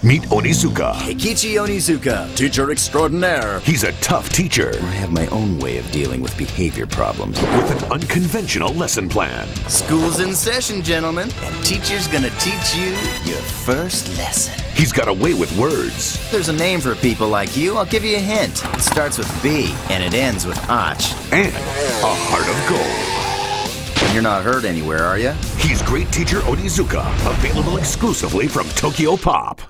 Meet Onizuka. Eikichi Onizuka, teacher extraordinaire. He's a tough teacher I have my own way of dealing with behavior problems. with an unconventional lesson plan. School's in session, gentlemen, and teacher's gonna teach you your first lesson. He's got a way with words. There's a name for people like you. I'll give you a hint. It starts with B and it ends with Och. and a heart of gold. You're not hurt anywhere, are you? He's Great Teacher Onizuka, available exclusively from Tokyo Pop.